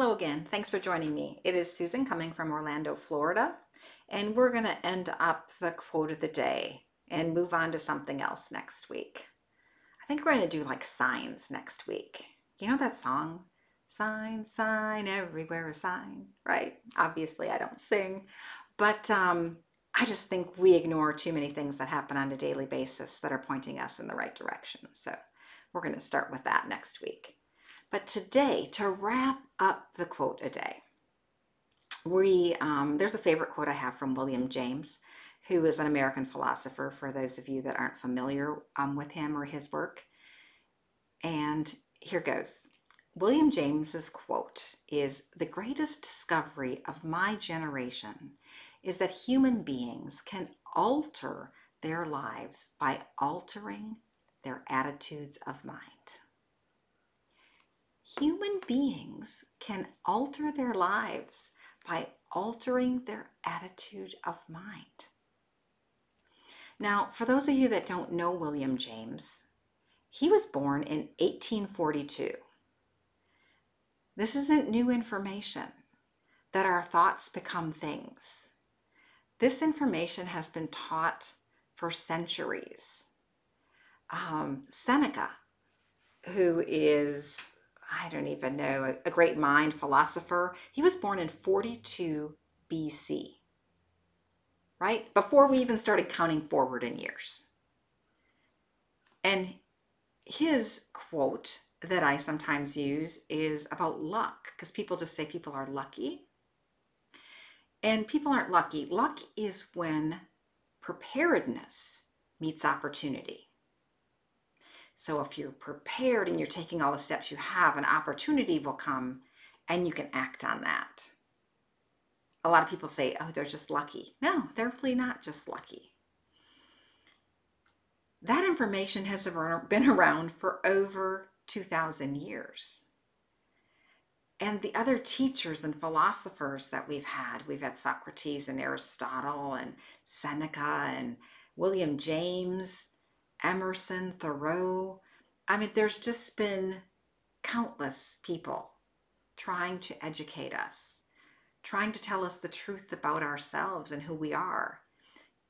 Hello again. Thanks for joining me. It is Susan coming from Orlando, Florida, and we're going to end up the quote of the day and move on to something else next week. I think we're going to do like signs next week. You know that song? Sign, sign, everywhere a sign, right? Obviously, I don't sing, but um, I just think we ignore too many things that happen on a daily basis that are pointing us in the right direction. So we're going to start with that next week. But today, to wrap up the quote a day, we um, there's a favorite quote I have from William James, who is an American philosopher. For those of you that aren't familiar um, with him or his work, and here goes. William James's quote is the greatest discovery of my generation is that human beings can alter their lives by altering their attitudes of mind. Human beings can alter their lives by altering their attitude of mind. Now, for those of you that don't know William James, he was born in 1842. This isn't new information that our thoughts become things. This information has been taught for centuries. Um, Seneca, who is, I don't even know, a, great mind philosopher, he was born in 42 BC, right? Before we even started counting forward in years. And his quote that I sometimes use is about luck because people just say people are lucky. And people aren't lucky. Luck is when preparedness meets opportunity. So if you're prepared and you're taking all the steps you have, an opportunity will come and you can act on that. A lot of people say, oh, they're just lucky. No, they're really not just lucky. That information has been around for over 2,000 years. And the other teachers and philosophers that we've had, we've had Socrates and Aristotle and Seneca and William James, Emerson, Thoreau. I mean, there's just been countless people trying to educate us, trying to tell us the truth about ourselves and who we are,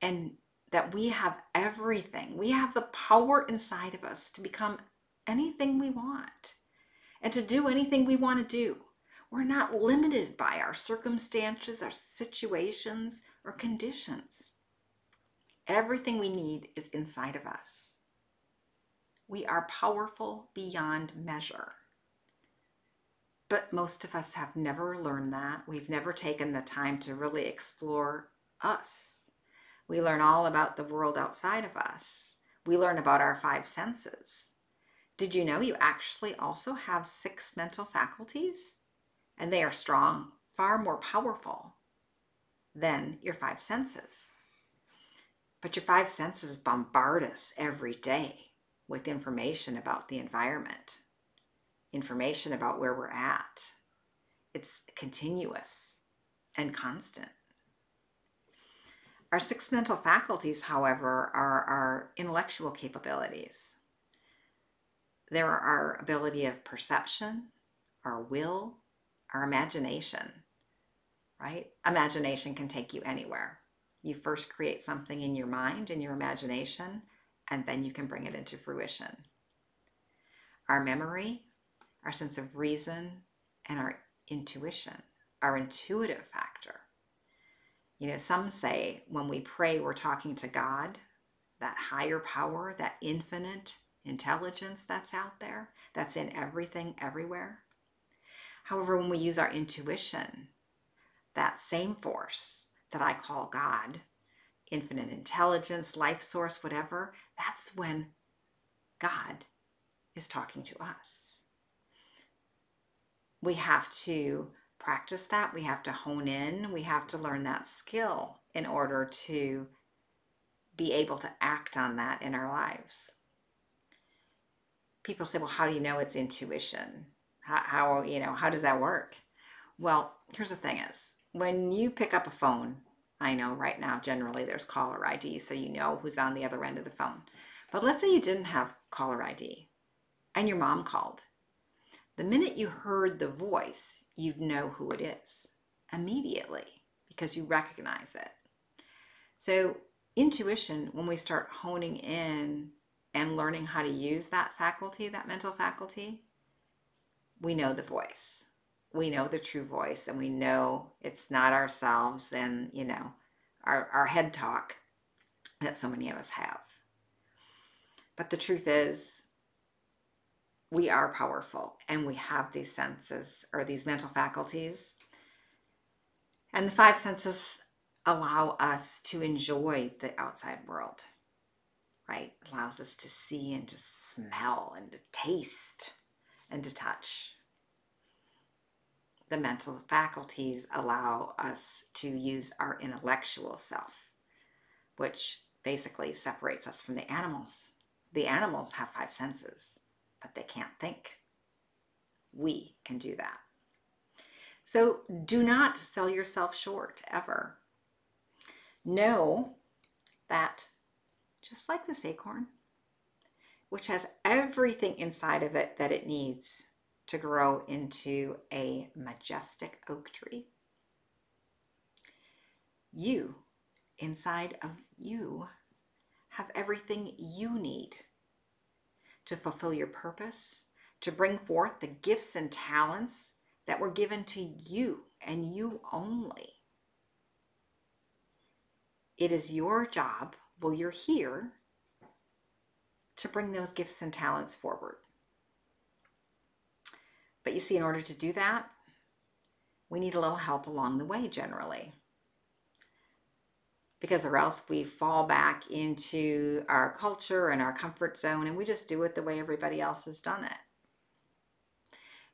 and that we have everything. We have the power inside of us to become anything we want and to do anything we want to do. We're not limited by our circumstances, our situations, or conditions. Everything we need is inside of us. We are powerful beyond measure. But most of us have never learned that. We've never taken the time to really explore us. We learn all about the world outside of us. We learn about our five senses. Did you know you actually also have six mental faculties? And they are strong, far more powerful than your five senses. But your five senses bombard us every day with information about the environment, information about where we're at. It's continuous and constant. Our six mental faculties, however, are our intellectual capabilities. There are our ability of perception, our will, our imagination, right? Imagination can take you anywhere. You first create something in your mind, in your imagination, and then you can bring it into fruition. Our memory, our sense of reason, and our intuition, our intuitive factor. You know, some say when we pray, we're talking to God, that higher power, that infinite intelligence that's out there, that's in everything, everywhere. However, when we use our intuition, that same force that I call God, infinite intelligence, life source, whatever, that's when God is talking to us. We have to practice that. We have to hone in. We have to learn that skill in order to be able to act on that in our lives people say, well, how do you know it's intuition? How, how, you know, how does that work? Well, here's the thing is when you pick up a phone, I know right now generally there's caller ID, so you know who's on the other end of the phone. But let's say you didn't have caller ID and your mom called. The minute you heard the voice, you'd know who it is immediately because you recognize it. So, intuition, when we start honing in and learning how to use that faculty, that mental faculty, we know the voice. We know the true voice and we know it's not ourselves and, you know, our, our head talk that so many of us have. But the truth is, we are powerful and we have these senses or these mental faculties. And the five senses allow us to enjoy the outside world, right? Allows us to see and to smell and to taste and to touch. The mental faculties allow us to use our intellectual self, which basically separates us from the animals. The animals have five senses, but they can't think. We can do that. So do not sell yourself short ever. Know that just like this acorn, which has everything inside of it that it needs to grow into a majestic oak tree, you, inside of you, have everything you need to fulfill your purpose, to bring forth the gifts and talents that were given to you and you only. It is your job, while you're here, to bring those gifts and talents forward. But you see, in order to do that, we need a little help along the way generally because or else we fall back into our culture and our comfort zone and we just do it the way everybody else has done it.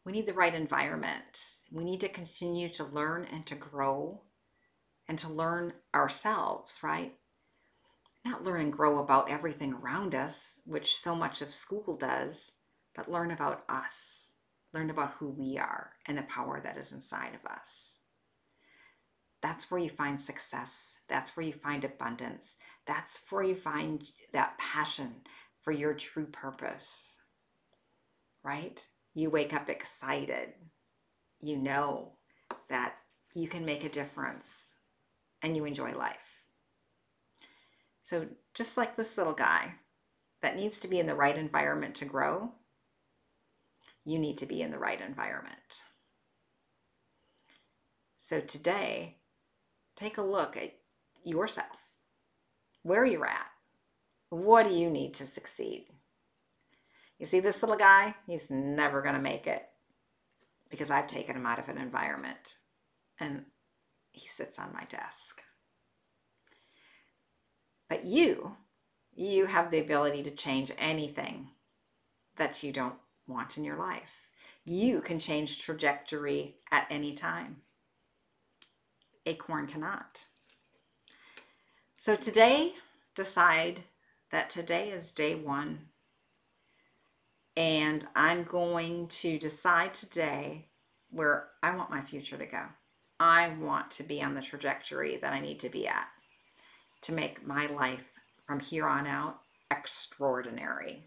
We need the right environment. We need to continue to learn and to grow and to learn ourselves, right? Not learn and grow about everything around us, which so much of school does, but learn about us, learn about who we are and the power that is inside of us that's where you find success. That's where you find abundance. That's where you find that passion for your true purpose, right? You wake up excited. You know that you can make a difference and you enjoy life. So, just like this little guy that needs to be in the right environment to grow, you need to be in the right environment. So, today, take a look at yourself. Where you're at. What do you need to succeed? You see this little guy? He's never going to make it because I've taken him out of an environment and he sits on my desk. But you, you have the ability to change anything that you don't want in your life. You can change trajectory at any time acorn cannot. So today, decide that today is day one. And I'm going to decide today where I want my future to go. I want to be on the trajectory that I need to be at to make my life from here on out extraordinary.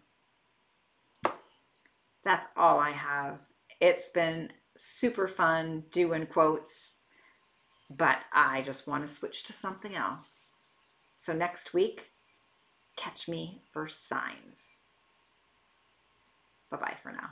That's all I have. It's been super fun doing quotes but I just want to switch to something else. So next week, catch me for signs. Bye bye for now.